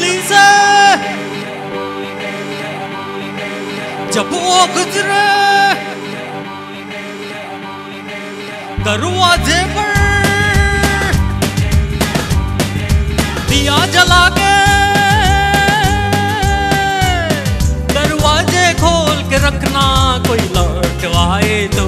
से जब वो गुजरे, दरवाजे पर दिया जला के दरवाजे खोल के रखना कोई लौट आए तो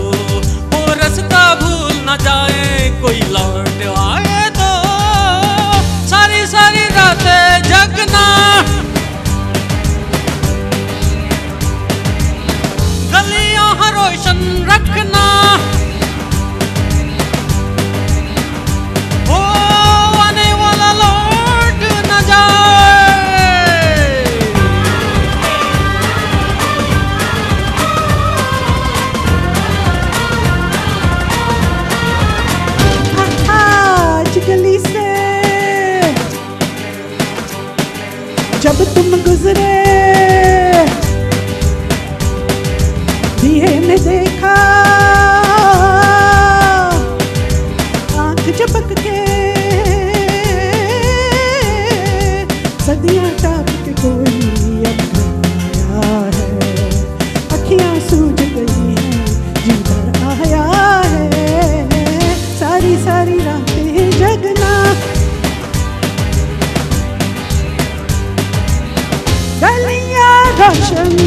जब तुम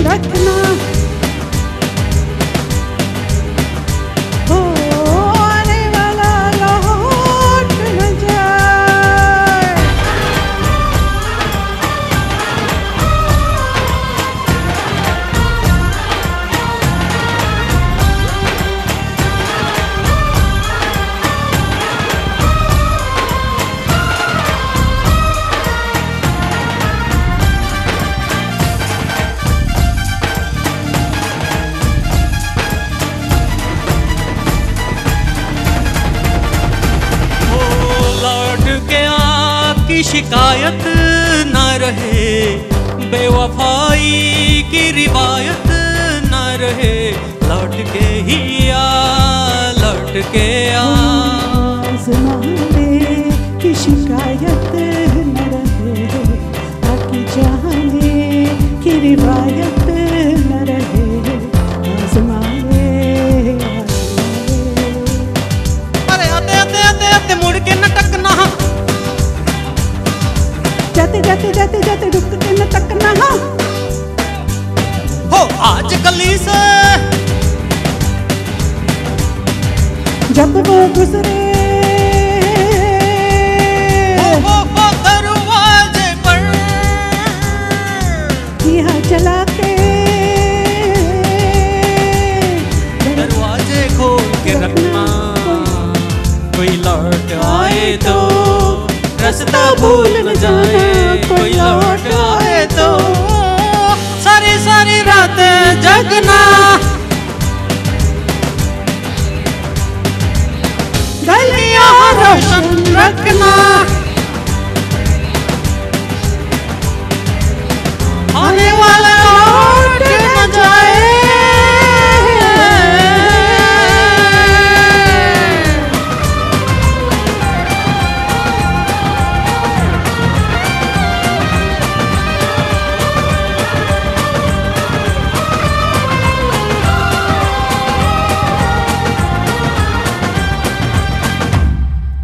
रखना आपकी शिकायत न रहे, बेवफाई की रिवायत न रहे लौट के ही आ लौट के से। जब वो गुजरे। दरवाजे पर। यहाँ चला के। दरवाजे खोल के रखना कोई लौट आए तो रास्ता भूल न जाए। कोई लौट आए तो सारी सारी रातें जगना